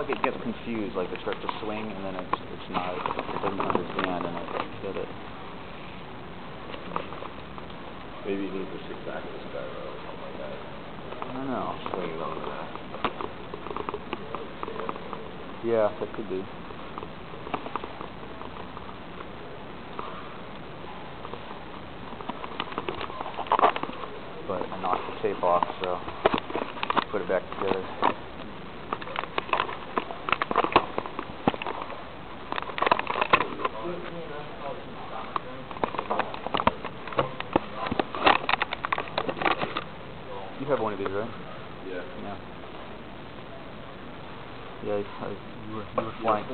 like it gets confused, like it starts to swing and then it's it's not it doesn't understand and I don't get it. Maybe you need to stick the six axis gyro or something like that. I don't know, I'll show you over that. Yeah, that could be. But I knocked the tape off, so put it back together. Have one of these, right? Yeah. Yeah. Yeah, I, I, you were, you were flying.